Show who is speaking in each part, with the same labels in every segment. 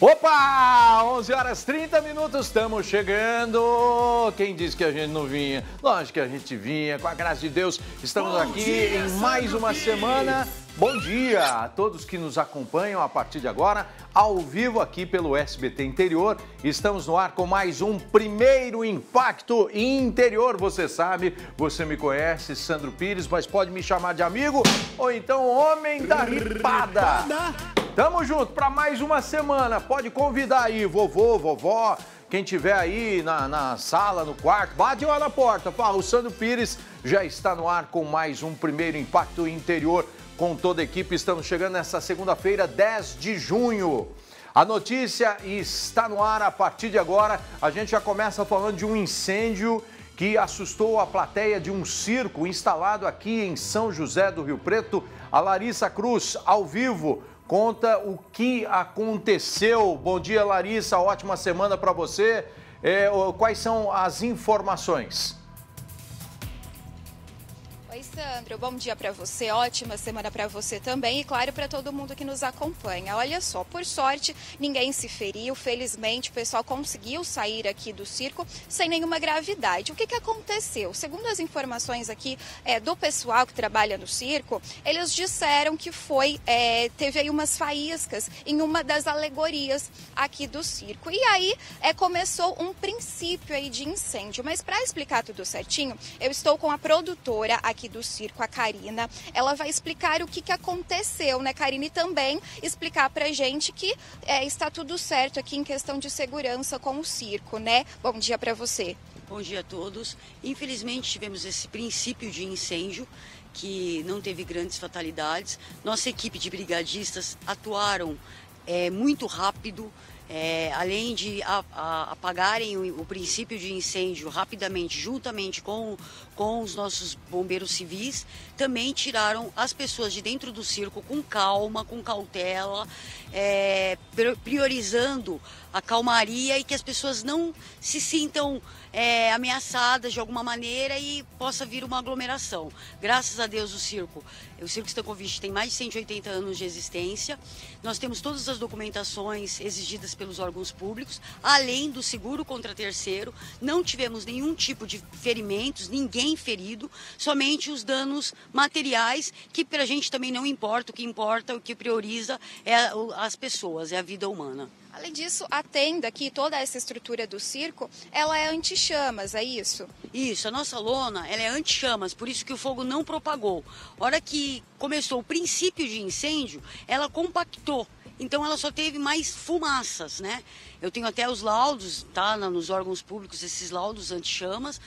Speaker 1: Opa! 11 horas 30 minutos, estamos chegando. Quem disse que a gente não vinha? Lógico que a gente vinha, com a graça de Deus. Estamos Bom aqui dia, em mais uma semana. Bom dia a todos que nos acompanham a partir de agora, ao vivo aqui pelo SBT Interior. Estamos no ar com mais um primeiro impacto interior. Você sabe, você me conhece, Sandro Pires, mas pode me chamar de amigo ou então homem da ripada. Tamo junto para mais uma semana. Pode convidar aí vovô, vovó, quem tiver aí na, na, sala, no quarto, bate lá na porta. Fala, o Sandro Pires já está no ar com mais um primeiro impacto interior com toda a equipe. Estamos chegando nessa segunda-feira, 10 de junho. A notícia está no ar a partir de agora. A gente já começa falando de um incêndio que assustou a plateia de um circo instalado aqui em São José do Rio Preto. A Larissa Cruz, ao vivo, conta o que aconteceu. Bom dia, Larissa, ótima semana para você. É, quais são as informações?
Speaker 2: Oi, Sandro. Bom dia para você. Ótima semana para você também e, claro, para todo mundo que nos acompanha. Olha só, por sorte, ninguém se feriu. Felizmente, o pessoal conseguiu sair aqui do circo sem nenhuma gravidade. O que, que aconteceu? Segundo as informações aqui é, do pessoal que trabalha no circo, eles disseram que foi é, teve aí umas faíscas em uma das alegorias aqui do circo. E aí é, começou um princípio aí de incêndio. Mas para explicar tudo certinho, eu estou com a produtora aqui aqui do circo, a Karina. Ela vai explicar o que, que aconteceu, né, Karina? E também explicar pra gente que é, está tudo certo aqui em questão de segurança com o circo, né? Bom dia para você.
Speaker 3: Bom dia a todos. Infelizmente tivemos esse princípio de incêndio que não teve grandes fatalidades. Nossa equipe de brigadistas atuaram é, muito rápido, é, além de a, a, apagarem o, o, princípio de incêndio rapidamente, juntamente com, com os nossos bombeiros civis, também tiraram as pessoas de dentro do circo com calma, com cautela, é, priorizando a calmaria e que as pessoas não se sintam é, ameaçadas de alguma maneira e possa vir uma aglomeração. Graças a Deus o circo, o Circo Stankovic tem mais de 180 anos de existência. Nós temos todas as documentações exigidas pelos órgãos públicos, além do seguro contra terceiro. Não tivemos nenhum tipo de ferimentos, ninguém ferido, somente os danos materiais, que para a gente também não importa. O que importa, o que prioriza é as pessoas, é a vida humana.
Speaker 2: Além disso, a tenda aqui, toda essa estrutura do circo, ela é anti-chamas, é isso?
Speaker 3: Isso, a nossa lona, ela é anti-chamas, por isso que o fogo não propagou. Hora que começou o princípio de incêndio, ela compactou. Então ela só teve mais fumaças, né? Eu tenho até os laudos, tá? Nos órgãos públicos, esses laudos anti-chamas.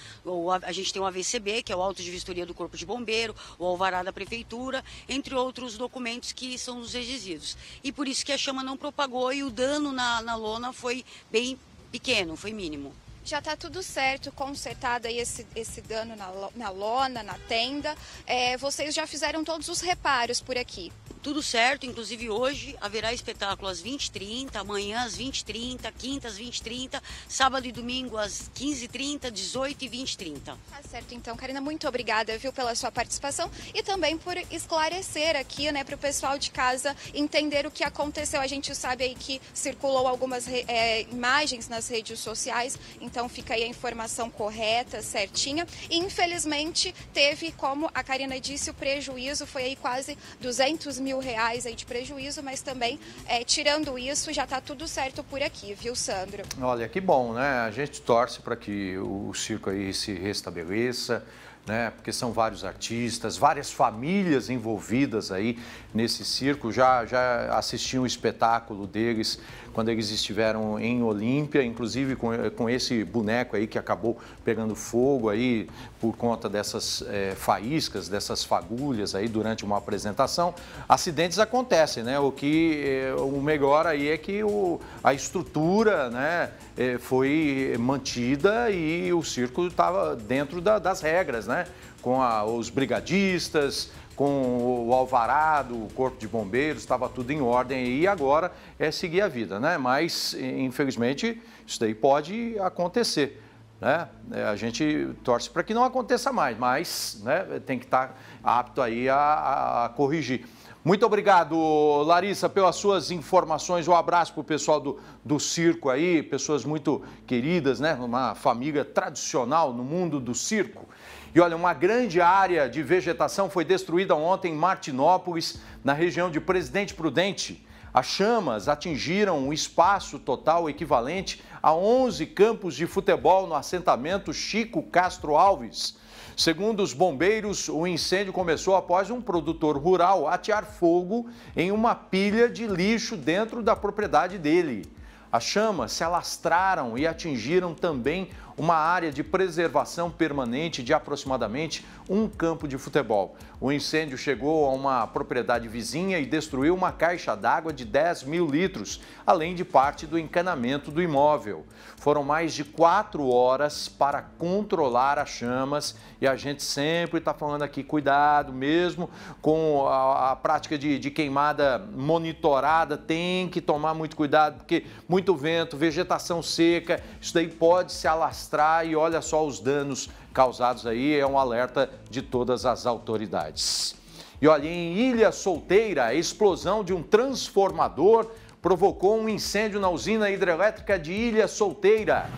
Speaker 3: A gente tem o AVCB, que é o auto de vistoria do Corpo de Bombeiro, o alvará da Prefeitura, entre outros documentos que são os exigidos. E por isso que a chama não propagou e o dano na, na lona foi bem pequeno, foi mínimo.
Speaker 2: Já está tudo certo, consertado aí esse, esse dano na, na lona, na tenda. É, vocês já fizeram todos os reparos por aqui?
Speaker 3: Tudo certo, inclusive hoje haverá espetáculo às 20h30, amanhã às 20h30, quinta às 20h30, sábado e domingo às 15h30, 18 e 20h30. Tá
Speaker 2: certo, então, Karina, muito obrigada, viu, pela sua participação e também por esclarecer aqui, né, para o pessoal de casa entender o que aconteceu. A gente sabe aí que circulou algumas é, imagens nas redes sociais, então fica aí a informação correta, certinha. E, infelizmente, teve, como a Karina disse, o prejuízo foi aí quase 200 mil mil reais aí de prejuízo, mas também, é, tirando isso, já está tudo certo por aqui, viu, Sandro?
Speaker 1: Olha, que bom, né? A gente torce para que o circo aí se restabeleça, né? Porque são vários artistas, várias famílias envolvidas aí nesse circo. Já, já assisti um espetáculo deles quando eles estiveram em Olímpia, inclusive com, com esse boneco aí que acabou pegando fogo aí por conta dessas é, faíscas, dessas fagulhas aí durante uma apresentação. Acidentes acontecem, né? O que é, o melhor aí é que o, a estrutura, né, foi mantida e o circo estava dentro da, das regras, né? Com a, os brigadistas, com o alvarado, o corpo de bombeiros, estava tudo em ordem e agora é seguir a vida, né? Mas, infelizmente, isso daí pode acontecer, né? É, a gente torce para que não aconteça mais, mas né, tem que estar apto aí a, a corrigir. Muito obrigado, Larissa, pelas suas informações. Um abraço para o pessoal do, do circo aí, pessoas muito queridas, né? Uma família tradicional no mundo do circo. E olha, uma grande área de vegetação foi destruída ontem em Martinópolis, na região de Presidente Prudente. As chamas atingiram um espaço total equivalente a 11 campos de futebol no assentamento Chico Castro Alves. Segundo os bombeiros, o incêndio começou após um produtor rural atear fogo em uma pilha de lixo dentro da propriedade dele. As chamas se alastraram e atingiram também uma área de preservação permanente de aproximadamente um campo de futebol. O incêndio chegou a uma propriedade vizinha e destruiu uma caixa d'água de 10 mil litros, além de parte do encanamento do imóvel. Foram mais de quatro horas para controlar as chamas e a gente sempre está falando aqui, cuidado mesmo com a, a prática de, de queimada monitorada, tem que tomar muito cuidado, porque muito vento, vegetação seca, isso daí pode se alastrar e olha só os danos causados aí, é um alerta de todas as autoridades. E olha, em Ilha Solteira, a explosão de um transformador provocou um incêndio na usina hidrelétrica de Ilha Solteira.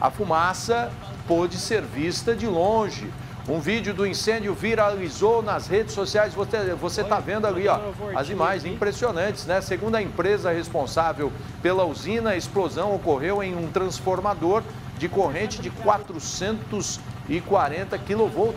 Speaker 1: A fumaça pôde ser vista de longe. Um vídeo do incêndio viralizou nas redes sociais. Você está vendo ali ó, as imagens impressionantes, né? Segundo a empresa responsável pela usina, a explosão ocorreu em um transformador de corrente de 440 kV,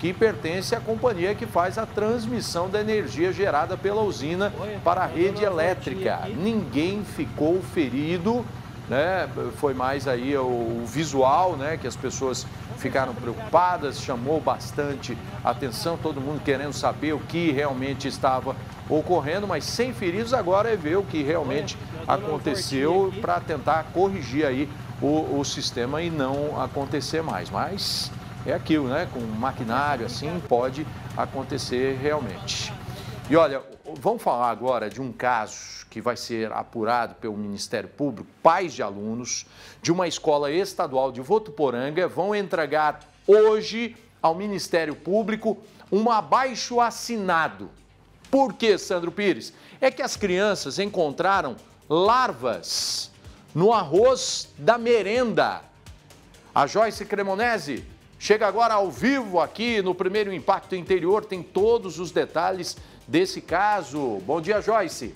Speaker 1: que pertence à companhia que faz a transmissão da energia gerada pela usina para a rede elétrica. Ninguém ficou ferido, né? Foi mais aí o visual, né? Que as pessoas ficaram preocupadas, chamou bastante atenção, todo mundo querendo saber o que realmente estava ocorrendo, mas sem feridos agora é ver o que realmente aconteceu para tentar corrigir aí o, o sistema e não acontecer mais. Mas é aquilo, né? Com maquinário assim pode acontecer realmente. E olha, vamos falar agora de um caso que vai ser apurado pelo Ministério Público. Pais de alunos de uma escola estadual de Votuporanga vão entregar hoje ao Ministério Público um abaixo assinado. Por que, Sandro Pires? É que as crianças encontraram larvas no arroz da merenda. A Joyce Cremonese chega agora ao vivo aqui no primeiro Impacto Interior, tem todos os detalhes desse caso. Bom dia, Joyce.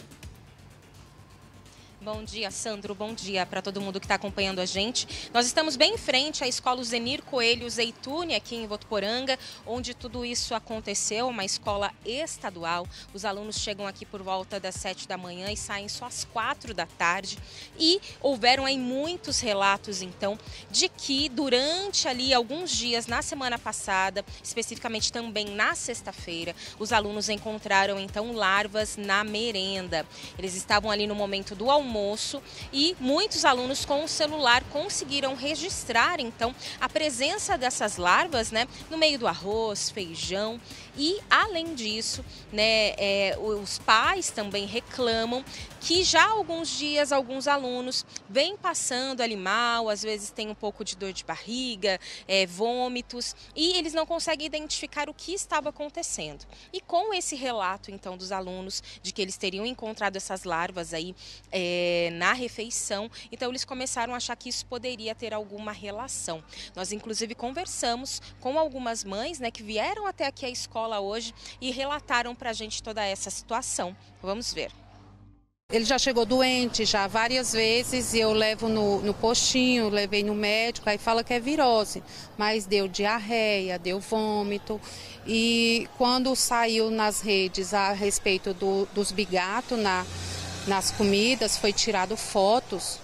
Speaker 4: Bom dia, Sandro. Bom dia para todo mundo que está acompanhando a gente. Nós estamos bem em frente à Escola Zenir Coelho Zeitune, aqui em Votuporanga, onde tudo isso aconteceu, uma escola estadual. Os alunos chegam aqui por volta das sete da manhã e saem só às quatro da tarde. E houveram aí muitos relatos, então, de que durante ali alguns dias na semana passada, especificamente também na sexta-feira, os alunos encontraram então larvas na merenda. Eles estavam ali no momento do almoço almoço e muitos alunos com o celular conseguiram registrar então a presença dessas larvas né, no meio do arroz, feijão e além disso, né, é, os pais também reclamam que já há alguns dias alguns alunos vêm passando ali mal, às vezes tem um pouco de dor de barriga, é, vômitos, e eles não conseguem identificar o que estava acontecendo. E com esse relato, então, dos alunos de que eles teriam encontrado essas larvas aí é, na refeição, então eles começaram a achar que isso poderia ter alguma relação. Nós, inclusive, conversamos com algumas mães né, que vieram até aqui à escola hoje e relataram para a gente toda essa situação. Vamos ver.
Speaker 5: Ele já chegou doente já várias vezes e eu levo no, no postinho, levei no médico, aí fala que é virose, mas deu diarreia, deu vômito. E quando saiu nas redes a respeito do, dos bigatos na, nas comidas, foi tirado fotos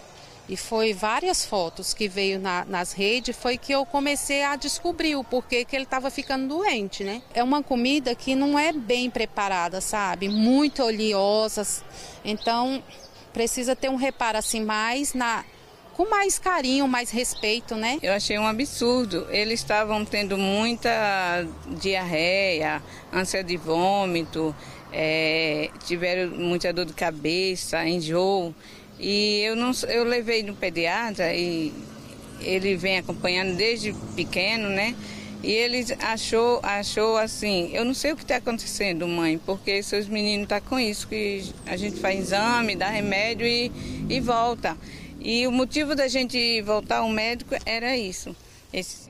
Speaker 5: e foi várias fotos que veio na, nas redes, foi que eu comecei a descobrir o porquê que ele estava ficando doente, né? É uma comida que não é bem preparada, sabe? Muito oleosa, então precisa ter um reparo assim mais na com mais carinho, mais respeito, né?
Speaker 6: Eu achei um absurdo. Eles estavam tendo muita diarreia, ânsia de vômito, é, tiveram muita dor de cabeça, enjoo. E eu, não, eu levei no pediatra e ele vem acompanhando desde pequeno, né? E ele achou, achou assim, eu não sei o que está acontecendo, mãe, porque seus meninos estão tá com isso, que a gente faz exame, dá remédio e, e volta. E o motivo da gente voltar ao médico era isso. Esse,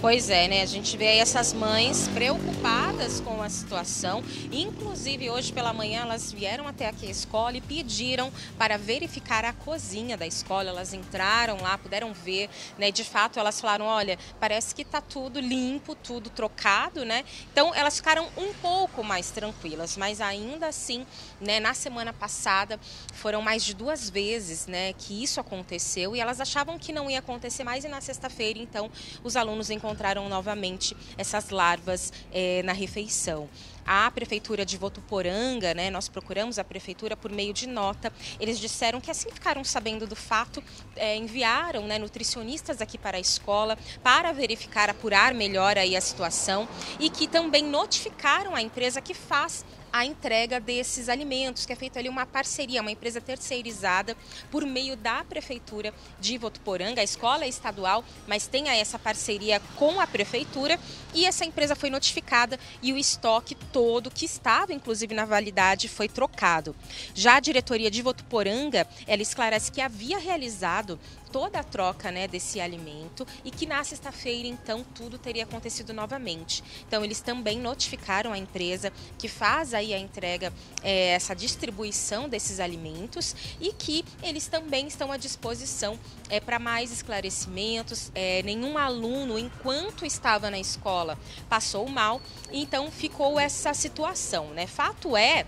Speaker 4: Pois é, né? A gente vê aí essas mães preocupadas com a situação. Inclusive, hoje pela manhã, elas vieram até aqui a escola e pediram para verificar a cozinha da escola. Elas entraram lá, puderam ver, né? De fato, elas falaram: olha, parece que está tudo limpo, tudo trocado, né? Então, elas ficaram um pouco mais tranquilas, mas ainda assim, né? Na semana passada, foram mais de duas vezes, né? Que isso aconteceu e elas achavam que não ia acontecer mais. E na sexta-feira, então, os alunos encontraram encontraram novamente essas larvas é, na refeição a prefeitura de Votuporanga, né? Nós procuramos a prefeitura por meio de nota. Eles disseram que assim ficaram sabendo do fato, é, enviaram né, nutricionistas aqui para a escola para verificar, apurar melhor aí a situação e que também notificaram a empresa que faz a entrega desses alimentos, que é feita ali uma parceria, uma empresa terceirizada por meio da prefeitura de Votuporanga, a escola é estadual, mas tem essa parceria com a prefeitura e essa empresa foi notificada e o estoque todo que estava inclusive na validade foi trocado. Já a diretoria de Votuporanga, ela esclarece que havia realizado toda a troca né, desse alimento e que na sexta-feira, então, tudo teria acontecido novamente. Então, eles também notificaram a empresa que faz aí a entrega, é, essa distribuição desses alimentos e que eles também estão à disposição é, para mais esclarecimentos. É, nenhum aluno, enquanto estava na escola, passou mal, então ficou essa situação. Né? Fato é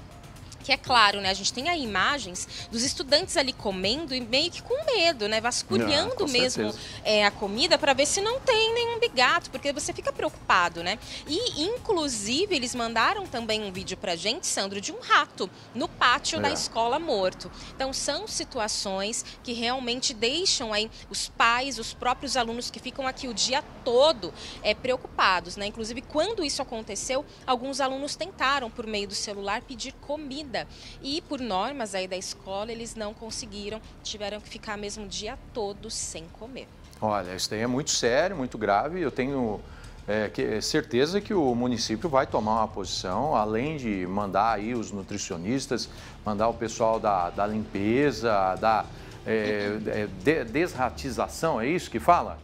Speaker 4: que é claro, né? A gente tem aí imagens dos estudantes ali comendo e meio que com medo, né? Vasculhando ah, mesmo é, a comida para ver se não tem nenhum bigato, porque você fica preocupado, né? E, inclusive, eles mandaram também um vídeo pra gente, Sandro, de um rato no pátio é. da escola morto. Então, são situações que realmente deixam aí os pais, os próprios alunos que ficam aqui o dia todo é, preocupados, né? Inclusive, quando isso aconteceu, alguns alunos tentaram, por meio do celular, pedir comida e por normas aí da escola, eles não conseguiram, tiveram que ficar mesmo o dia todo sem comer.
Speaker 1: Olha, isso daí é muito sério, muito grave. Eu tenho é, que, certeza que o município vai tomar uma posição, além de mandar aí os nutricionistas, mandar o pessoal da, da limpeza, da é, é de, desratização, é isso que fala?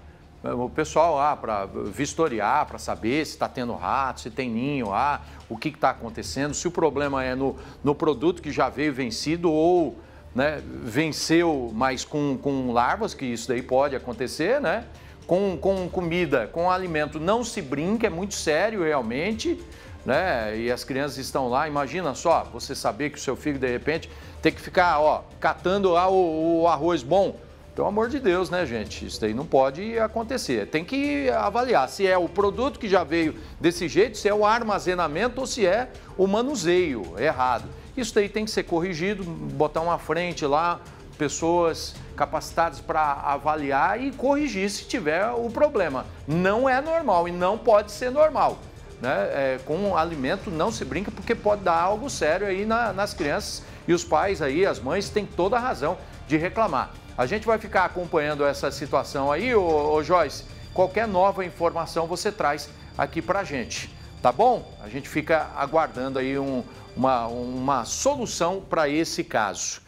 Speaker 1: O pessoal lá para vistoriar, para saber se está tendo rato, se tem ninho lá, o que está acontecendo, se o problema é no, no produto que já veio vencido ou né, venceu, mas com, com larvas, que isso daí pode acontecer, né? Com, com comida, com alimento, não se brinca, é muito sério realmente, né? E as crianças estão lá, imagina só, você saber que o seu filho, de repente, tem que ficar, ó, catando lá o, o arroz bom, pelo amor de Deus, né, gente? Isso daí não pode acontecer. Tem que avaliar se é o produto que já veio desse jeito, se é o armazenamento ou se é o manuseio errado. Isso daí tem que ser corrigido, botar uma frente lá, pessoas capacitadas para avaliar e corrigir se tiver o problema. Não é normal e não pode ser normal. Né? É, com alimento não se brinca porque pode dar algo sério aí na, nas crianças e os pais aí, as mães têm toda a razão de reclamar. A gente vai ficar acompanhando essa situação aí, ô, ô Joyce. Qualquer nova informação você traz aqui pra gente, tá bom? A gente fica aguardando aí um, uma, uma solução para esse caso.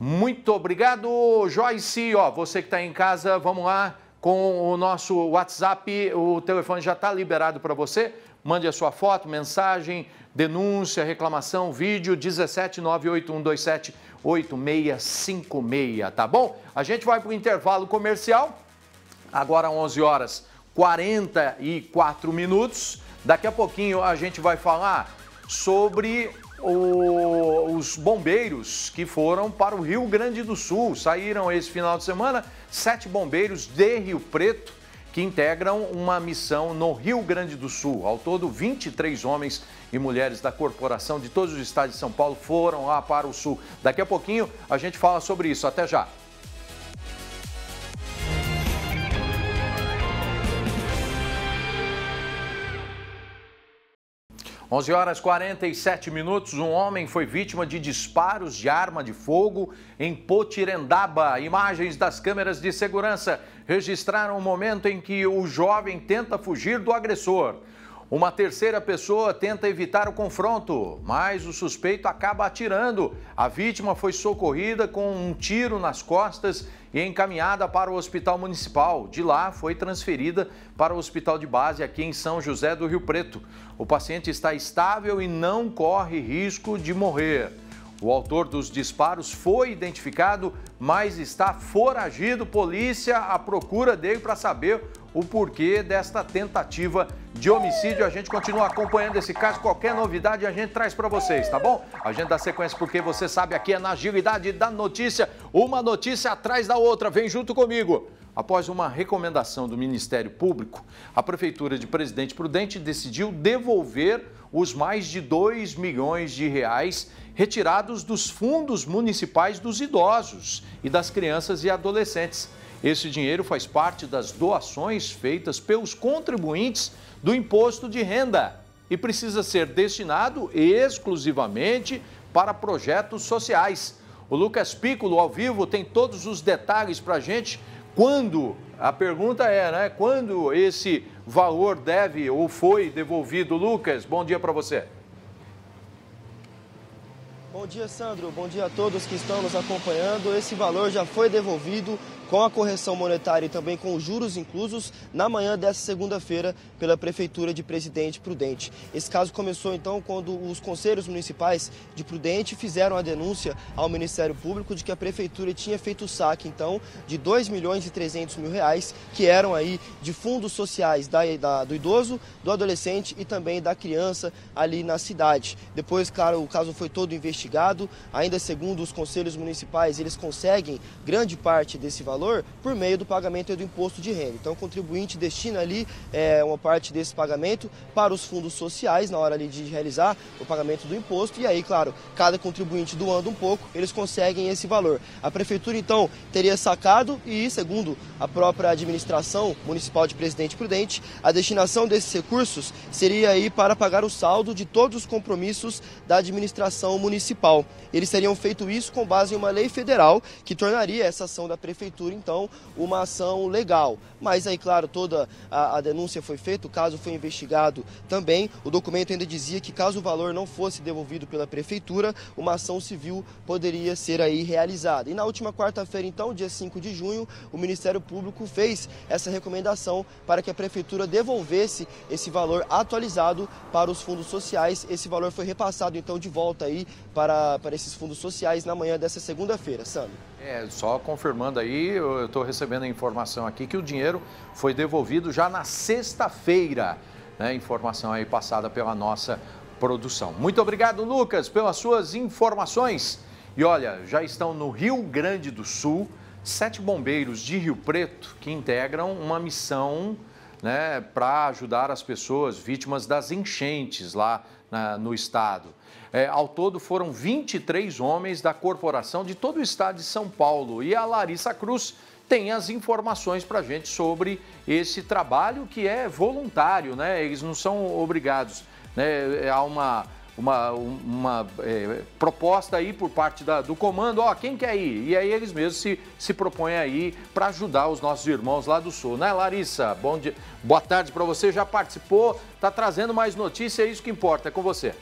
Speaker 1: Muito obrigado, Joyce. Ó, você que está em casa, vamos lá com o nosso WhatsApp. O telefone já está liberado para você. Mande a sua foto, mensagem, denúncia, reclamação, vídeo 1798127 8656, tá bom? A gente vai para o intervalo comercial, agora 11 horas 44 minutos. Daqui a pouquinho a gente vai falar sobre o, os bombeiros que foram para o Rio Grande do Sul. Saíram esse final de semana sete bombeiros de Rio Preto que integram uma missão no Rio Grande do Sul. Ao todo, 23 homens e mulheres da corporação de todos os estados de São Paulo foram lá para o Sul. Daqui a pouquinho a gente fala sobre isso. Até já. 11 horas 47 minutos, um homem foi vítima de disparos de arma de fogo em Potirendaba. Imagens das câmeras de segurança registraram o momento em que o jovem tenta fugir do agressor. Uma terceira pessoa tenta evitar o confronto, mas o suspeito acaba atirando. A vítima foi socorrida com um tiro nas costas e encaminhada para o hospital municipal. De lá, foi transferida para o hospital de base aqui em São José do Rio Preto. O paciente está estável e não corre risco de morrer. O autor dos disparos foi identificado, mas está foragido. Polícia à procura dele para saber o porquê desta tentativa de homicídio. A gente continua acompanhando esse caso. Qualquer novidade a gente traz para vocês, tá bom? A gente dá sequência porque você sabe aqui é na agilidade da notícia, uma notícia atrás da outra. Vem junto comigo. Após uma recomendação do Ministério Público, a Prefeitura de Presidente Prudente decidiu devolver os mais de 2 milhões de reais retirados dos fundos municipais dos idosos e das crianças e adolescentes. Esse dinheiro faz parte das doações feitas pelos contribuintes do imposto de renda e precisa ser destinado exclusivamente para projetos sociais. O Lucas Piccolo, ao vivo, tem todos os detalhes para a gente. Quando, a pergunta é, né? Quando esse valor deve ou foi devolvido? Lucas, bom dia para você.
Speaker 7: Bom dia, Sandro. Bom dia a todos que estão nos acompanhando. Esse valor já foi devolvido com a correção monetária e também com os juros inclusos na manhã dessa segunda-feira pela Prefeitura de Presidente Prudente. Esse caso começou então quando os conselhos municipais de Prudente fizeram a denúncia ao Ministério Público de que a Prefeitura tinha feito o saque então de 2 milhões e 300 mil reais que eram aí de fundos sociais da, da, do idoso, do adolescente e também da criança ali na cidade. Depois, claro, o caso foi todo investigado, ainda segundo os conselhos municipais, eles conseguem grande parte desse valor valor por meio do pagamento do imposto de renda. Então, o contribuinte destina ali é, uma parte desse pagamento para os fundos sociais na hora ali de realizar o pagamento do imposto. E aí, claro, cada contribuinte doando um pouco, eles conseguem esse valor. A prefeitura, então, teria sacado e, segundo a própria administração municipal de Presidente Prudente, a destinação desses recursos seria aí para pagar o saldo de todos os compromissos da administração municipal. Eles teriam feito isso com base em uma lei federal que tornaria essa ação da prefeitura prefeitura, então, uma ação legal. Mas aí, claro, toda a, a, denúncia foi feita, o caso foi investigado também. O documento ainda dizia que caso o valor não fosse devolvido pela prefeitura, uma ação civil poderia ser aí realizada. E na última quarta-feira, então, dia 5 de junho, o Ministério Público fez essa recomendação para que a prefeitura devolvesse esse valor atualizado para os fundos sociais. Esse valor foi repassado, então, de volta aí para, para esses fundos sociais na manhã dessa segunda-feira. Sandro.
Speaker 1: É, só confirmando aí, eu estou recebendo a informação aqui que o dinheiro foi devolvido já na sexta-feira. Né? Informação aí passada pela nossa produção. Muito obrigado, Lucas, pelas suas informações. E olha, já estão no Rio Grande do Sul sete bombeiros de Rio Preto que integram uma missão né, para ajudar as pessoas vítimas das enchentes lá na, no estado. É, ao todo foram 23 homens da corporação de todo o estado de São Paulo. E a Larissa Cruz tem as informações para a gente sobre esse trabalho que é voluntário, né? Eles não são obrigados. Né? Há uma, uma, uma é, proposta aí por parte da, do comando, ó, quem quer ir? E aí eles mesmos se, se propõem aí para ajudar os nossos irmãos lá do Sul, né, Larissa? Bom dia, boa tarde para você, já participou, está trazendo mais notícia, é isso que importa, é com você.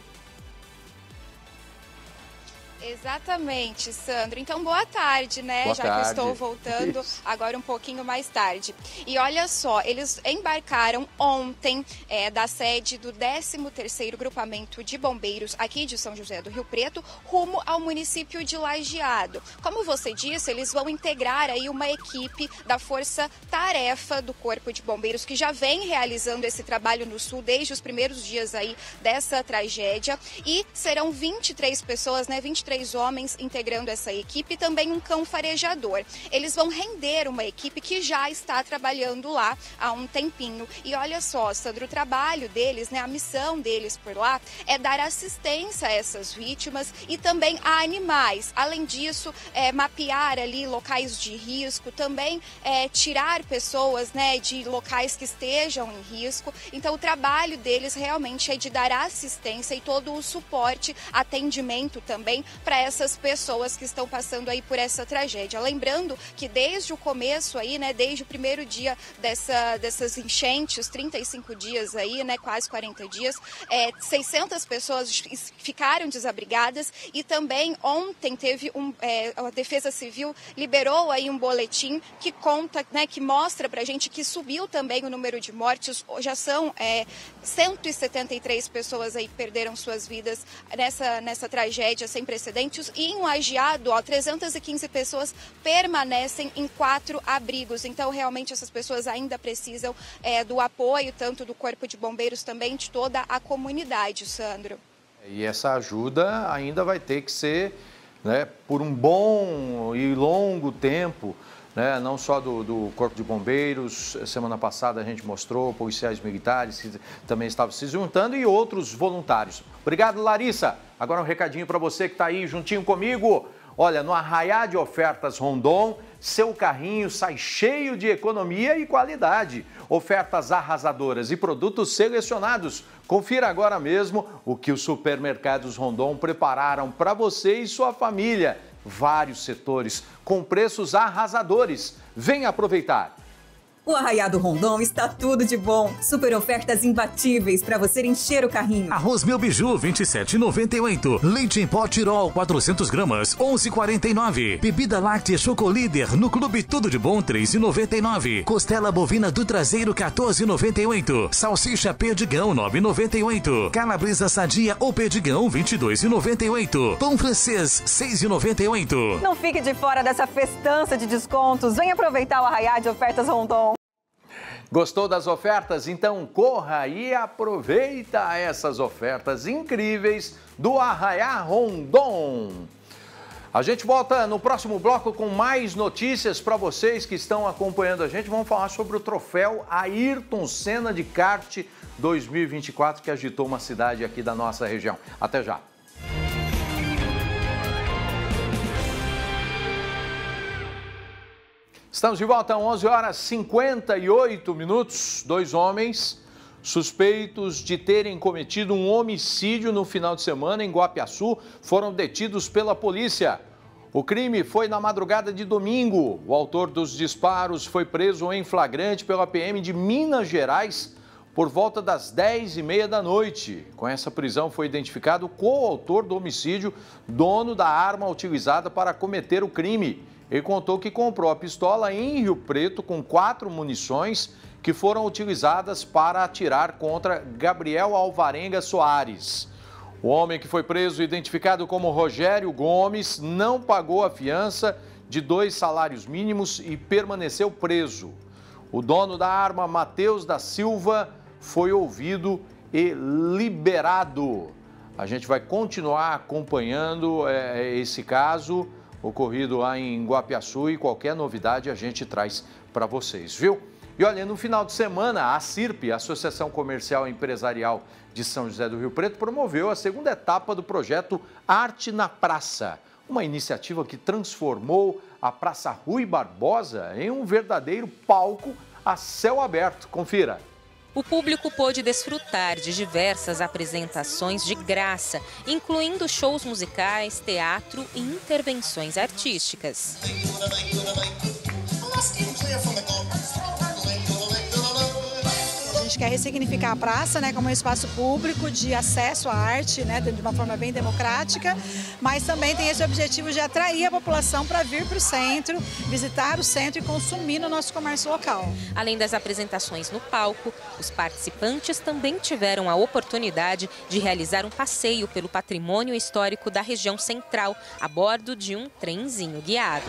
Speaker 2: Exatamente, Sandro. Então, boa tarde, né?
Speaker 1: Boa
Speaker 2: Já
Speaker 1: tarde.
Speaker 2: que estou voltando Isso. agora um pouquinho mais tarde. E olha só, eles embarcaram ontem é, da sede do 13º Grupamento de Bombeiros aqui de São José do Rio Preto, rumo ao município de Lajeado. Como você disse, eles vão integrar aí uma equipe da Força Tarefa do Corpo de Bombeiros que já vem realizando esse trabalho no Sul desde os primeiros dias aí dessa tragédia. E serão 23 pessoas, né? 23 dois homens integrando essa equipe e também um cão farejador. Eles vão render uma equipe que já está trabalhando lá há um tempinho. E olha só, Sandro, o trabalho deles, né, a missão deles por lá é dar assistência a essas vítimas e também a animais. Além disso, é, mapear ali locais de risco, também é, tirar pessoas né, de locais que estejam em risco. Então, o trabalho deles realmente é de dar assistência e todo o suporte, atendimento também para essas pessoas que estão passando aí por essa tragédia. Lembrando que desde o começo aí, né, desde o primeiro dia dessa, dessas enchentes, 35 dias aí, né, quase 40 dias, é, 600 pessoas ficaram desabrigadas e também ontem teve um, é, a Defesa Civil liberou aí um boletim que conta, né, que mostra para a gente que subiu também o número de mortes, já são é, 173 pessoas aí que perderam suas vidas nessa, nessa tragédia sem precedentes e em agiado, ó, 315 pessoas permanecem em quatro abrigos. Então, realmente, essas pessoas ainda precisam é, do apoio, tanto do Corpo de Bombeiros, também de toda a comunidade, Sandro.
Speaker 1: E essa ajuda ainda vai ter que ser né, por um bom e longo tempo, né, não só do, do, Corpo de Bombeiros, semana passada a gente mostrou, policiais militares que também estavam se juntando e outros voluntários. Obrigado, Larissa. Agora um recadinho para você que está aí juntinho comigo. Olha, no Arraiá de Ofertas Rondon, seu carrinho sai cheio de economia e qualidade. Ofertas arrasadoras e produtos selecionados. Confira agora mesmo o que os supermercados Rondon prepararam para você e sua família. Vários setores com preços arrasadores. Venha aproveitar.
Speaker 8: O Arraiado Rondon está tudo de bom. Super ofertas imbatíveis para você encher o carrinho.
Speaker 9: Arroz Meu Biju, 27,98. Leite em pó Tirol, 400 gramas, 11,49. Bebida láctea Chocolíder no Clube Tudo de Bom, 3,99. Costela bovina do traseiro, 14,98. Salsicha Perdigão, 9,98. Calabresa sadia ou Perdigão, 22,98. Pão francês, 6,98.
Speaker 8: Não fique de fora dessa festança de descontos. Vem aproveitar o Arraiado de Ofertas Rondon.
Speaker 1: Gostou das ofertas? Então corra e aproveita essas ofertas incríveis do Arraiá Rondon. A gente volta no próximo bloco com mais notícias para vocês que estão acompanhando a gente. Vamos falar sobre o troféu Ayrton Senna de kart 2024 que agitou uma cidade aqui da nossa região. Até já. Estamos de volta, 11 horas 58 minutos. Dois homens suspeitos de terem cometido um homicídio no final de semana em Guapiaçu foram detidos pela polícia. O crime foi na madrugada de domingo. O autor dos disparos foi preso em flagrante pela PM de Minas Gerais por volta das 10 e meia da noite. Com essa prisão foi identificado o coautor do homicídio, dono da arma utilizada para cometer o crime. Ele contou que comprou a pistola em Rio Preto com quatro munições que foram utilizadas para atirar contra Gabriel Alvarenga Soares. O homem que foi preso, identificado como Rogério Gomes, não pagou a fiança de dois salários mínimos e permaneceu preso. O dono da arma, Matheus da Silva, foi ouvido e liberado. A gente vai continuar acompanhando é, esse caso ocorrido lá em Guapiaçu e qualquer novidade a gente traz para vocês, viu? E olha, no final de semana, a CIRP, Associação Comercial e Empresarial de São José do Rio Preto, promoveu a segunda etapa do projeto Arte na Praça, uma iniciativa que transformou a Praça Rui Barbosa em um verdadeiro palco a céu aberto. Confira
Speaker 4: o público pôde desfrutar de diversas apresentações de graça, incluindo shows musicais, teatro e intervenções artísticas
Speaker 10: quer ressignificar a praça né, como um espaço público de acesso à arte, né, de uma forma bem democrática, mas também tem esse objetivo de atrair a população para vir para o centro, visitar o centro e consumir no nosso comércio local.
Speaker 4: Além das apresentações no palco, os participantes também tiveram a oportunidade de realizar um passeio pelo patrimônio histórico da região central, a bordo de um trenzinho guiado.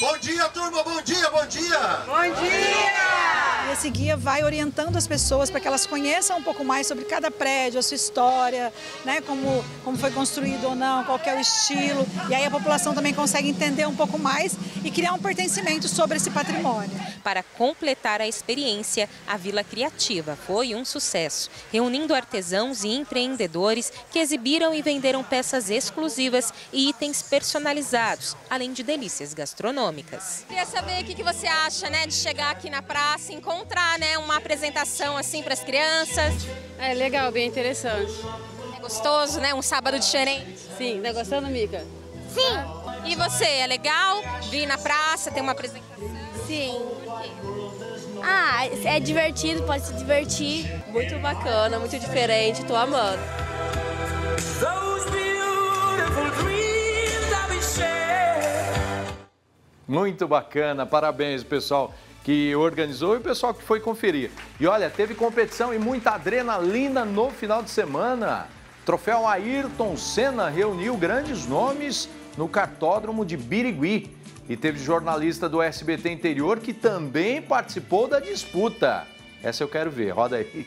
Speaker 11: Bom dia, turma! Bom dia, bom dia!
Speaker 10: Bom dia! E esse guia vai orientando as pessoas para que elas conheçam um pouco mais sobre cada prédio, a sua história, né, como, como foi construído ou não, qual é o estilo. E aí a população também consegue entender um pouco mais e criar um pertencimento sobre esse patrimônio.
Speaker 4: Para completar a experiência, a Vila Criativa foi um sucesso, reunindo artesãos e empreendedores que exibiram e venderam peças exclusivas e itens personalizados, além de delícias gastronômicas.
Speaker 11: Queria saber o que você acha né, de chegar aqui na praça, encontrar né, uma apresentação assim para as crianças.
Speaker 12: É legal, bem interessante.
Speaker 11: É gostoso, né? Um sábado diferente.
Speaker 12: Sim, tá gostando, Mica?
Speaker 11: Sim. E você, é legal vir na praça, ter uma apresentação?
Speaker 13: Sim. Ah, é divertido, pode se divertir.
Speaker 14: Muito bacana, muito diferente, tô amando.
Speaker 1: Muito bacana, parabéns pessoal que organizou e o pessoal que foi conferir. E olha, teve competição e muita adrenalina no final de semana. Troféu Ayrton Senna reuniu grandes nomes no cartódromo de Birigui. E teve jornalista do SBT Interior que também participou da disputa. Essa eu quero ver, roda aí.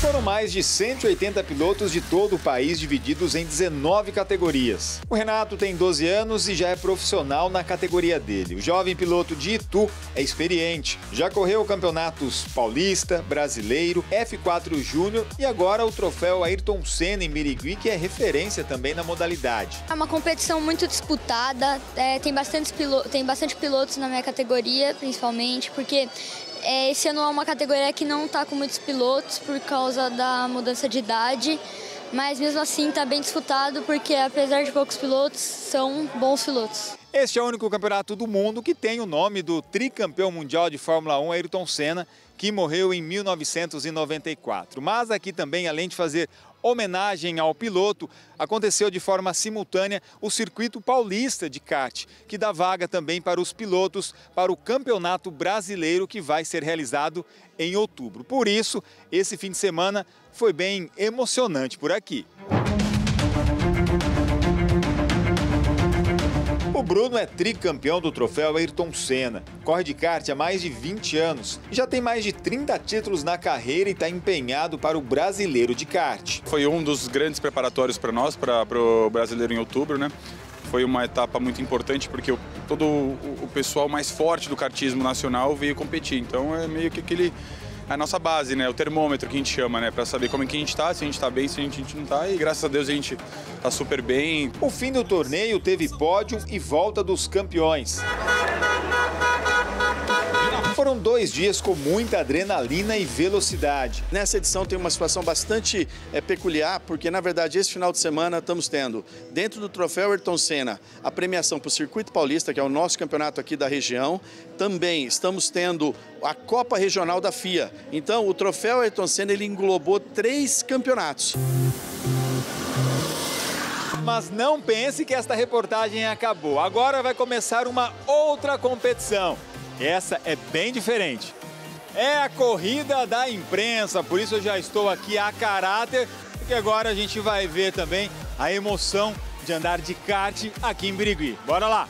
Speaker 15: Foram mais de 180 pilotos de todo o país divididos em 19 categorias. O Renato tem 12 anos e já é profissional na categoria dele. O jovem piloto de Itu é experiente. Já correu campeonatos paulista, brasileiro, F4 Júnior e agora o troféu Ayrton Senna em Mirigui, que é referência também na modalidade.
Speaker 13: É uma competição muito disputada, é, tem, bastante tem bastante pilotos na minha categoria, principalmente, porque é, esse ano é uma categoria que não está com muitos pilotos por causa da mudança de idade, mas mesmo assim está bem disputado porque apesar de poucos pilotos, são bons pilotos.
Speaker 15: Este é o único campeonato do mundo que tem o nome do tricampeão mundial de Fórmula 1, Ayrton Senna, que morreu em 1994. Mas aqui também, além de fazer homenagem ao piloto, aconteceu de forma simultânea o circuito paulista de kart, que dá vaga também para os pilotos para o Campeonato Brasileiro que vai ser realizado em outubro. Por isso, esse fim de semana foi bem emocionante por aqui. O Bruno é tricampeão do troféu Ayrton Senna. Corre de kart há mais de 20 anos. Já tem mais de 30 títulos na carreira e está empenhado para o brasileiro de kart.
Speaker 16: Foi um dos grandes preparatórios para nós, para o brasileiro em outubro, né? Foi uma etapa muito importante porque todo o pessoal mais forte do kartismo nacional veio competir. Então é meio que aquele a nossa base, né? O termômetro que a gente chama, né? Para saber como é que a gente está, se a gente está bem, se a gente, a gente não está. E graças a Deus a gente está super bem.
Speaker 15: O fim do torneio teve pódio e volta dos campeões. Foram dois dias com muita adrenalina e velocidade.
Speaker 17: Nessa edição tem uma situação bastante é, peculiar, porque na verdade esse final de semana estamos tendo, dentro do troféu Ayrton Senna, a premiação para o Circuito Paulista, que é o nosso campeonato aqui da região. Também estamos tendo a Copa Regional da FIA. Então o troféu Ayrton Senna ele englobou três campeonatos.
Speaker 15: Mas não pense que esta reportagem acabou. Agora vai começar uma outra competição. Essa é bem diferente. É a corrida da imprensa, por isso eu já estou aqui a caráter, porque agora a gente vai ver também a emoção de andar de kart aqui em Birigui. Bora lá!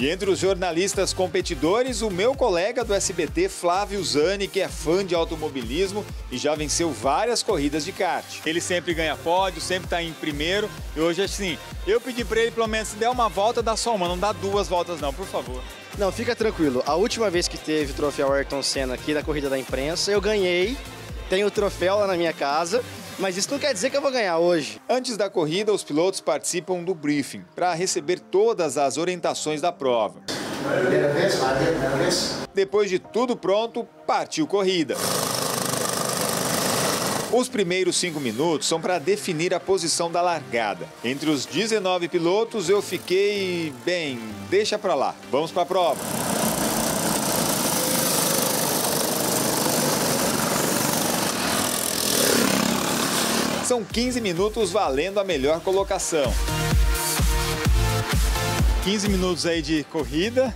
Speaker 15: E entre os jornalistas competidores, o meu colega do SBT, Flávio Zani, que é fã de automobilismo e já venceu várias corridas de kart. Ele sempre ganha pódio, sempre está em primeiro. E hoje, assim, eu pedi para ele, pelo menos, se der uma volta, dá só uma, não dá duas voltas não, por favor.
Speaker 18: Não, fica tranquilo. A última vez que teve o troféu Ayrton Senna aqui na corrida da imprensa, eu ganhei. Tenho o troféu lá na minha casa mas isso não quer dizer que eu vou ganhar hoje.
Speaker 15: Antes da corrida, os pilotos participam do briefing para receber todas as orientações da prova. Depois de tudo pronto, partiu corrida. Os primeiros cinco minutos são para definir a posição da largada. Entre os 19 pilotos, eu fiquei bem. Deixa para lá. Vamos para a prova. São 15 minutos valendo a melhor colocação. 15 minutos aí de corrida.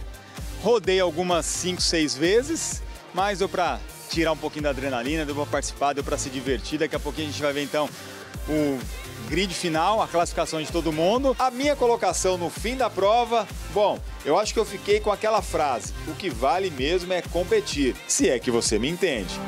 Speaker 15: Rodei algumas 5, 6 vezes, mas deu para tirar um pouquinho da adrenalina, deu para participar, deu para se divertir. Daqui a pouquinho a gente vai ver então o grid final, a classificação de todo mundo. A minha colocação no fim da prova, bom, eu acho que eu fiquei com aquela frase: o que vale mesmo é competir, se é que você me entende.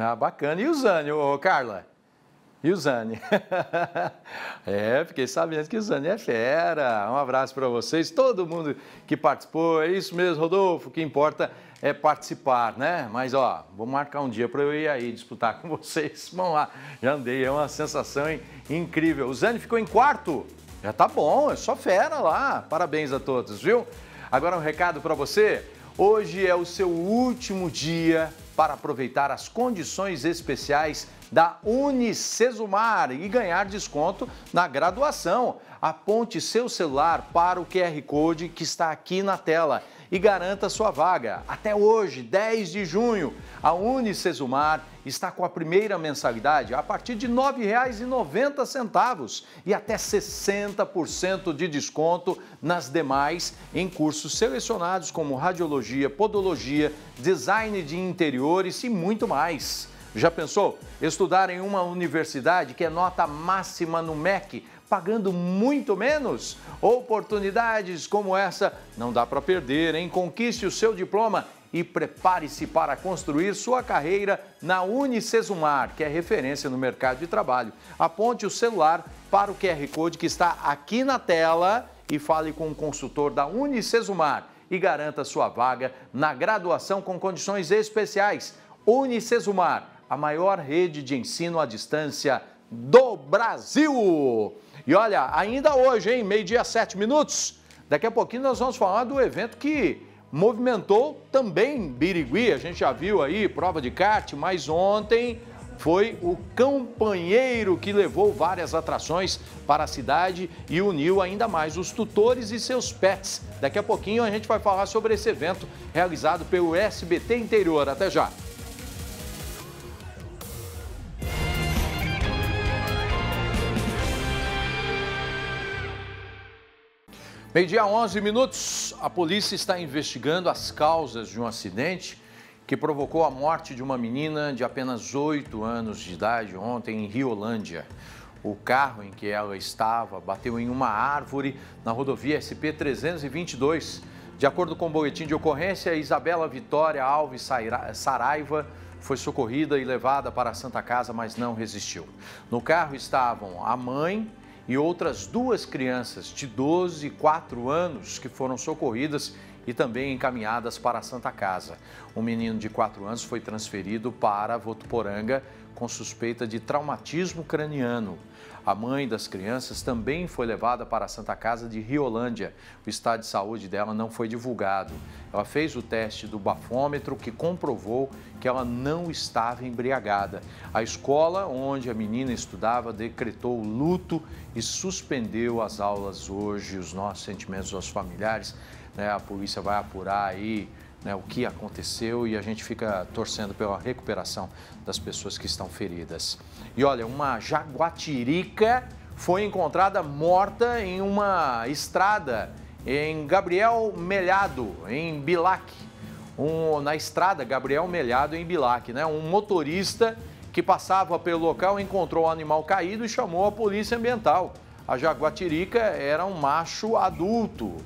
Speaker 1: Ah, bacana. E o Zane, ô Carla? E o Zane? é, fiquei sabendo que o Zane é fera. Um abraço para vocês, todo mundo que participou. É isso mesmo, Rodolfo. O que importa é participar, né? Mas, ó, vou marcar um dia para eu ir aí disputar com vocês. Vamos lá, já andei, é uma sensação incrível. O Zane ficou em quarto. Já tá bom, é só fera lá. Parabéns a todos, viu? Agora um recado para você. Hoje é o seu último dia para aproveitar as condições especiais da Unicesumar e ganhar desconto na graduação. Aponte seu celular para o QR Code que está aqui na tela e garanta sua vaga. Até hoje, 10 de junho, a Unicesumar está com a primeira mensalidade a partir de R$ 9,90 e até 60% de desconto nas demais em cursos selecionados como radiologia, podologia, design de interiores e muito mais. Já pensou? Estudar em uma universidade que é nota máxima no MEC, pagando muito menos? Oportunidades como essa não dá para perder, hein? Conquiste o seu diploma e prepare-se para construir sua carreira na Unicesumar, que é referência no mercado de trabalho. Aponte o celular para o QR Code que está aqui na tela e fale com o consultor da Unicesumar e garanta sua vaga na graduação com condições especiais. Unicesumar, a maior rede de ensino à distância do Brasil. E olha, ainda hoje, hein, meio-dia, sete minutos, daqui a pouquinho nós vamos falar do evento que movimentou também Birigui. A gente já viu aí prova de kart, mas ontem foi o campanheiro que levou várias atrações para a cidade e uniu ainda mais os tutores e seus pets. Daqui a pouquinho a gente vai falar sobre esse evento realizado pelo SBT Interior. Até já! Meio-dia, 11 minutos. A polícia está investigando as causas de um acidente que provocou a morte de uma menina de apenas 8 anos de idade ontem em Riolândia. O carro em que ela estava bateu em uma árvore na rodovia SP-322. De acordo com o boletim de ocorrência, Isabela Vitória Alves Saraiva foi socorrida e levada para a Santa Casa, mas não resistiu. No carro estavam a mãe, e outras duas crianças de 12 e 4 anos que foram socorridas e também encaminhadas para a Santa Casa. Um menino de 4 anos foi transferido para Votuporanga com suspeita de traumatismo craniano. A mãe das crianças também foi levada para a Santa Casa de Riolândia. O estado de saúde dela não foi divulgado. Ela fez o teste do bafômetro que comprovou que ela não estava embriagada. A escola onde a menina estudava decretou luto e suspendeu as aulas hoje. Os nossos sentimentos aos familiares, né? a polícia vai apurar aí né, o que aconteceu e a gente fica torcendo pela recuperação das pessoas que estão feridas. E olha, uma jaguatirica foi encontrada morta em uma estrada em Gabriel Melhado, em Bilac. Um, na estrada Gabriel Melhado, em Bilac, né? Um motorista que passava pelo local encontrou o animal caído e chamou a polícia ambiental. A jaguatirica era um macho adulto,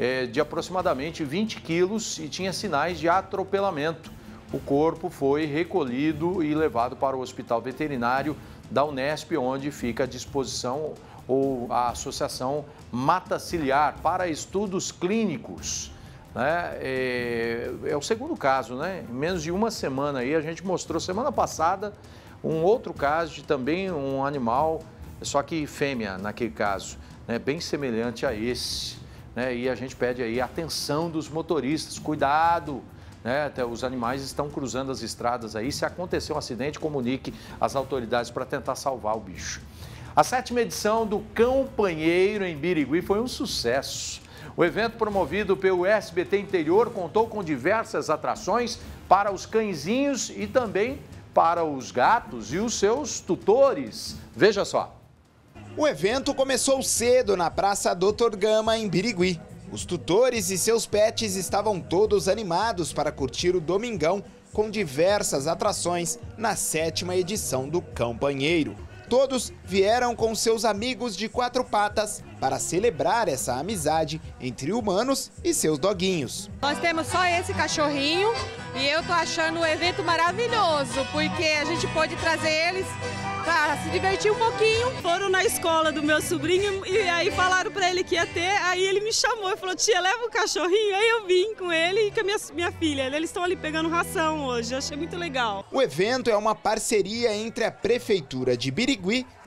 Speaker 1: é, de aproximadamente 20 quilos e tinha sinais de atropelamento. O corpo foi recolhido e levado para o hospital veterinário da Unesp, onde fica à disposição ou a Associação Mata Ciliar para Estudos Clínicos. Né? É, é, o segundo caso, né? Em menos de uma semana aí, a gente mostrou semana passada um outro caso de também um animal, só que fêmea naquele caso, né? bem semelhante a esse. Né? E a gente pede aí atenção dos motoristas, cuidado. Né? Até os animais estão cruzando as estradas aí. Se acontecer um acidente, comunique às autoridades para tentar salvar o bicho. A sétima edição do Campanheiro em Birigui foi um sucesso. O evento promovido pelo SBT Interior contou com diversas atrações para os cãezinhos e também para os gatos e os seus tutores. Veja só.
Speaker 19: O evento começou cedo na Praça Doutor Gama, em Birigui. Os tutores e seus pets estavam todos animados para curtir o Domingão com diversas atrações na sétima edição do Campanheiro. Todos vieram com seus amigos de quatro patas para celebrar essa amizade entre humanos e seus doguinhos.
Speaker 20: Nós temos só esse cachorrinho e eu tô achando o evento maravilhoso, porque a gente pode trazer eles para se divertir um pouquinho.
Speaker 21: Foram na escola do meu sobrinho e aí falaram para ele que ia ter, aí ele me chamou e falou: "Tia, leva o cachorrinho". Aí eu vim com ele e com a minha, minha filha. Eles estão ali pegando ração hoje. Achei muito legal.
Speaker 19: O evento é uma parceria entre a prefeitura de Birigui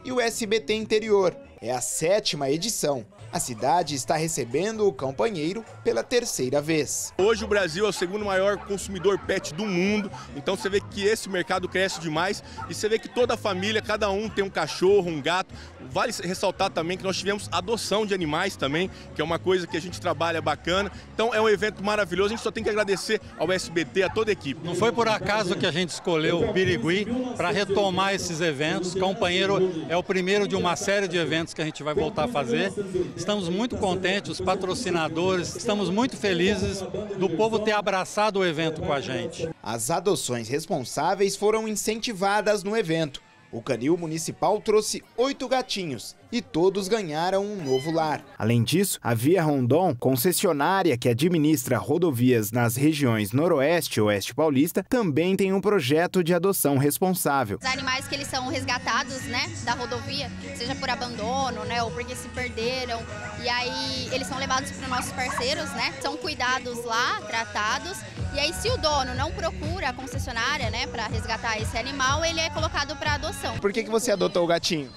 Speaker 19: e o SBT Interior. É a sétima edição. A cidade está recebendo o campanheiro pela terceira vez.
Speaker 22: Hoje o Brasil é o segundo maior consumidor pet do mundo, então você vê que esse mercado cresce demais e você vê que toda família, cada um tem um cachorro, um gato. Vale ressaltar também que nós tivemos adoção de animais também, que é uma coisa que a gente trabalha bacana. Então é um evento maravilhoso, a gente só tem que agradecer ao SBT, a toda a equipe.
Speaker 23: Não foi por acaso que a gente escolheu o Birigui para retomar esses eventos. Campanheiro é o primeiro de uma série de eventos que a gente vai voltar a fazer. Estamos muito contentes, os patrocinadores, estamos muito felizes do povo ter abraçado o evento com a gente.
Speaker 19: As adoções responsáveis foram incentivadas no evento. O canil municipal trouxe oito gatinhos e todos ganharam um novo lar. Além disso, a Via Rondon, concessionária que administra rodovias nas regiões Noroeste e Oeste Paulista, também tem um projeto de adoção responsável.
Speaker 24: Os animais que eles são resgatados, né, da rodovia, seja por abandono, né, ou porque se perderam, e aí eles são levados para os nossos parceiros, né, são cuidados lá, tratados, e aí se o dono não procura a concessionária, né, para resgatar esse animal, ele é colocado para adoção.
Speaker 19: Por que, que você adotou o gatinho?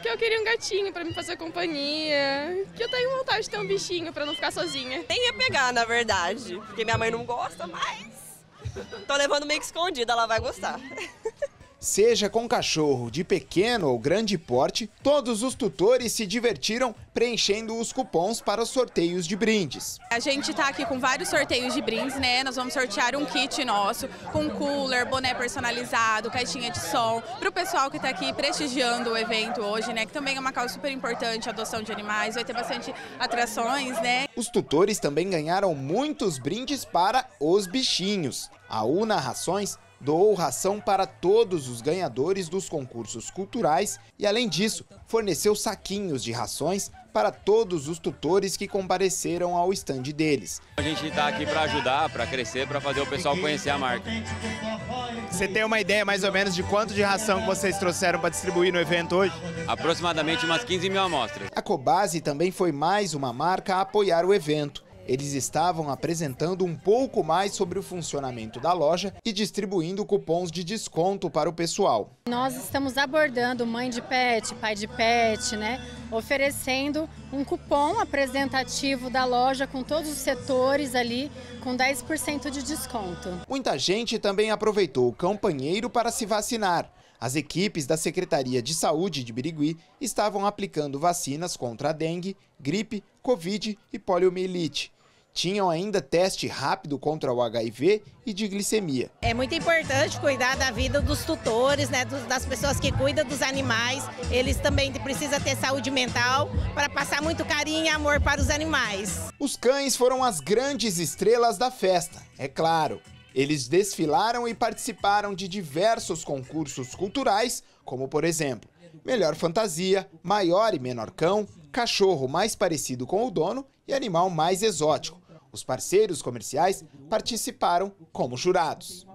Speaker 25: que eu queria um gatinho para me fazer companhia, que eu tenho vontade de ter um bichinho para não ficar sozinha.
Speaker 26: Nem ia pegar, na verdade, porque minha mãe não gosta, mas tô levando meio que escondida, ela vai gostar.
Speaker 19: Seja com cachorro de pequeno ou grande porte, todos os tutores se divertiram preenchendo os cupons para os sorteios de brindes.
Speaker 20: A gente está aqui com vários sorteios de brindes, né? Nós vamos sortear um kit nosso com cooler, boné personalizado, caixinha de som, para o pessoal que está aqui prestigiando o evento hoje, né? Que também é uma causa super importante, adoção de animais, vai ter bastante atrações, né?
Speaker 19: Os tutores também ganharam muitos brindes para os bichinhos. A Una Rações doou ração para todos os ganhadores dos concursos culturais e, além disso, forneceu saquinhos de rações para todos os tutores que compareceram ao estande deles.
Speaker 27: A gente está aqui para ajudar, para crescer, para fazer o pessoal conhecer a marca.
Speaker 19: Você tem uma ideia mais ou menos de quanto de ração que vocês trouxeram para distribuir no evento hoje?
Speaker 27: Aproximadamente umas 15 mil amostras.
Speaker 19: A Cobase também foi mais uma marca a apoiar o evento. Eles estavam apresentando um pouco mais sobre o funcionamento da loja e distribuindo cupons de desconto para o pessoal.
Speaker 28: Nós estamos abordando mãe de pet, pai de pet, né? Oferecendo um cupom apresentativo da loja com todos os setores ali com 10% de desconto.
Speaker 19: Muita gente também aproveitou o campanheiro para se vacinar. As equipes da Secretaria de Saúde de Birigui estavam aplicando vacinas contra a dengue, gripe, covid e poliomielite tinham ainda teste rápido contra o HIV e de glicemia.
Speaker 29: É muito importante cuidar da vida dos tutores, né, das pessoas que cuidam dos animais. Eles também precisam ter saúde mental para passar muito carinho e amor para os animais.
Speaker 19: Os cães foram as grandes estrelas da festa, é claro. Eles desfilaram e participaram de diversos concursos culturais, como por exemplo, melhor fantasia, maior e menor cão, cachorro mais parecido com o dono e animal mais exótico. Os parceiros comerciais participaram como jurados.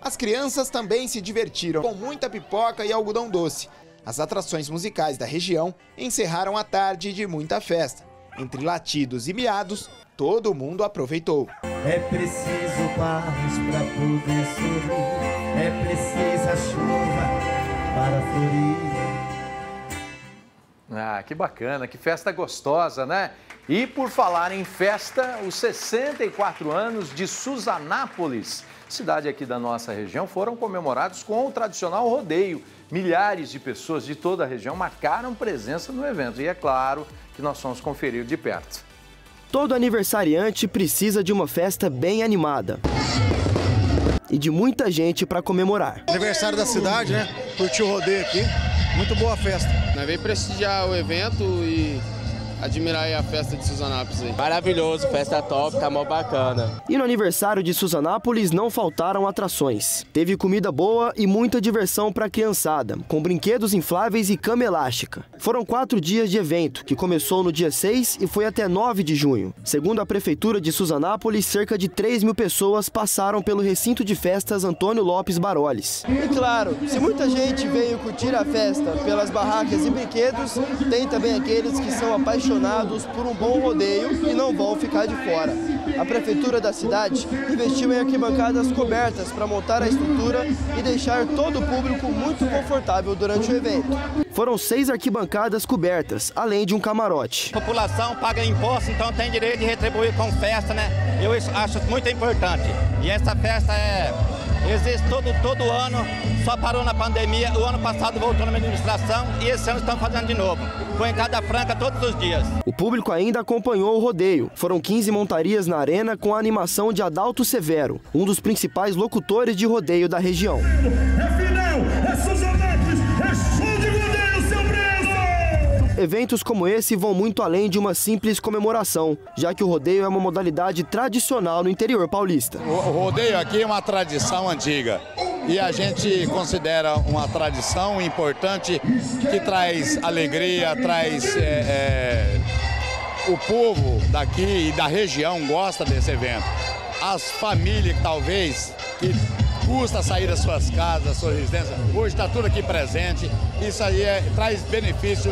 Speaker 19: As crianças também se divertiram com muita pipoca e algodão doce. As atrações musicais da região encerraram a tarde de muita festa. Entre latidos e miados, todo mundo aproveitou.
Speaker 30: É preciso paz para poder sorrir, é precisa chuva para florir.
Speaker 1: Ah, que bacana, que festa gostosa, né? E por falar em festa, os 64 anos de Suzanápolis, cidade aqui da nossa região, foram comemorados com o tradicional rodeio. Milhares de pessoas de toda a região marcaram presença no evento e é claro que nós fomos conferir de perto.
Speaker 31: Todo aniversariante precisa de uma festa bem animada.
Speaker 7: e de muita gente para comemorar.
Speaker 32: Aniversário da cidade, né? Curtir o rodeio aqui. Muito boa festa.
Speaker 18: Veio prestigiar o evento e admirar aí a festa de Suzanápolis aí.
Speaker 17: Maravilhoso, festa top, tá mó bacana.
Speaker 7: E no aniversário de Suzanápolis não faltaram atrações. Teve comida boa e muita diversão para a criançada, com brinquedos infláveis e cama elástica. Foram quatro dias de evento, que começou no dia 6 e foi até 9 de junho. Segundo a Prefeitura de Suzanápolis, cerca de 3 mil pessoas passaram pelo recinto de festas Antônio Lopes Baroles.
Speaker 33: E claro, se muita gente veio curtir a festa pelas barracas e brinquedos, tem também aqueles que são apaixonados apaixonados por um bom rodeio e não vão ficar de fora. A prefeitura da cidade investiu em arquibancadas cobertas para montar a estrutura e deixar todo o público muito confortável durante o evento.
Speaker 7: Foram seis arquibancadas cobertas, além de um camarote.
Speaker 17: A população paga imposto, então tem direito de retribuir com festa, né? Eu acho muito importante. E essa festa é existe todo, todo ano, só parou na pandemia. O ano passado voltou na administração e esse ano estão fazendo de novo. Foi em cada franca todos os dias.
Speaker 7: O público ainda acompanhou o rodeio. Foram 15 montarias na arena com a animação de Adalto Severo, um dos principais locutores de rodeio da região. É final, é é show de rodeio, seu preso! Eventos como esse vão muito além de uma simples comemoração, já que o rodeio é uma modalidade tradicional no interior paulista.
Speaker 34: O rodeio aqui é uma tradição antiga e a gente considera uma tradição importante que traz alegria, traz. É, é, o povo daqui e da região gosta desse evento. As famílias, talvez, que custa sair das suas casas, das suas residências, hoje está tudo aqui presente. Isso aí é, traz benefício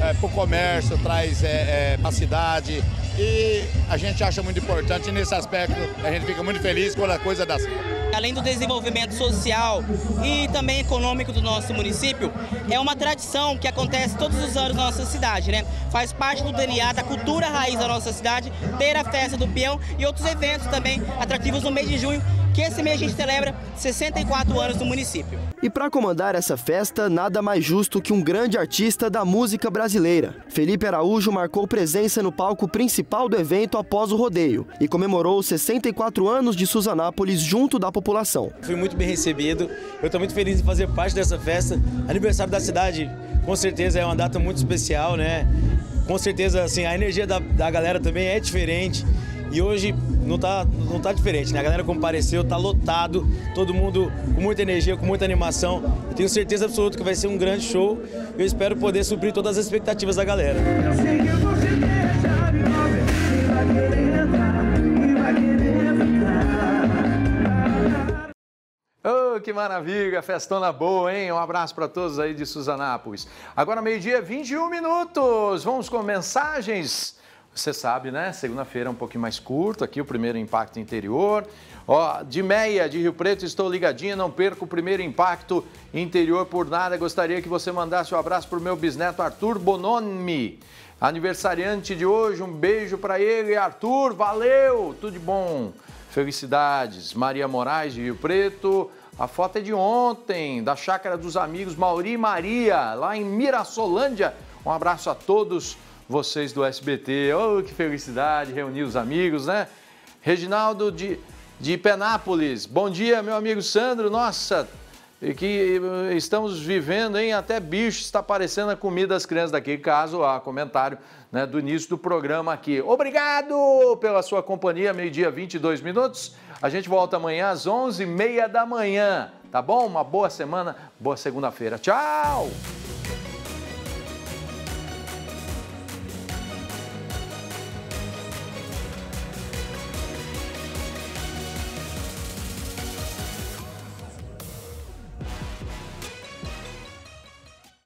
Speaker 34: é, para o comércio, traz é, é, para a cidade, e a gente acha muito importante nesse aspecto, a gente fica muito feliz quando a coisa dá certo.
Speaker 35: Além do desenvolvimento social e também econômico do nosso município, é uma tradição que acontece todos os anos na nossa cidade, né? Faz parte do DNA, da cultura raiz da nossa cidade, ter a festa do peão e outros eventos também atrativos no mês de junho, que esse mês a gente celebra 64 anos do município.
Speaker 7: E para comandar essa festa, nada mais justo que um grande artista da música brasileira. Felipe Araújo marcou presença no palco principal do evento após o rodeio e comemorou os 64 anos de Suzanápolis junto da população.
Speaker 36: Fui muito bem recebido, eu estou muito feliz de fazer parte dessa festa. Aniversário da cidade, com certeza é uma data muito especial, né? Com certeza, assim, a energia da, da galera também é diferente. E hoje não tá, não tá diferente, né? A galera compareceu, tá lotado, todo mundo com muita energia, com muita animação. Eu tenho certeza absoluta que vai ser um grande show. Eu espero poder suprir todas as expectativas da galera.
Speaker 1: Oh, que maravilha, festona boa, hein? Um abraço para todos aí de Suzanápolis. Agora meio-dia, 21 minutos. Vamos com mensagens você sabe, né? Segunda-feira é um pouquinho mais curto, aqui o primeiro impacto interior. Ó, de Meia, de Rio Preto, estou ligadinho, não perco o primeiro impacto interior por nada. Gostaria que você mandasse um abraço para o meu bisneto Arthur Bonomi, aniversariante de hoje. Um beijo para ele, Arthur, valeu, tudo de bom. Felicidades. Maria Moraes, de Rio Preto. A foto é de ontem, da Chácara dos Amigos Mauri e Maria, lá em Mirassolândia. Um abraço a todos vocês do SBT. Oh, que felicidade reunir os amigos, né? Reginaldo de, de Penápolis. Bom dia, meu amigo Sandro. Nossa, que estamos vivendo, hein? Até bicho está aparecendo a comida das crianças daqui, caso há comentário né, do início do programa aqui. Obrigado pela sua companhia, meio-dia, 22 minutos. A gente volta amanhã às 11h30 da manhã, tá bom? Uma boa semana, boa segunda-feira. Tchau!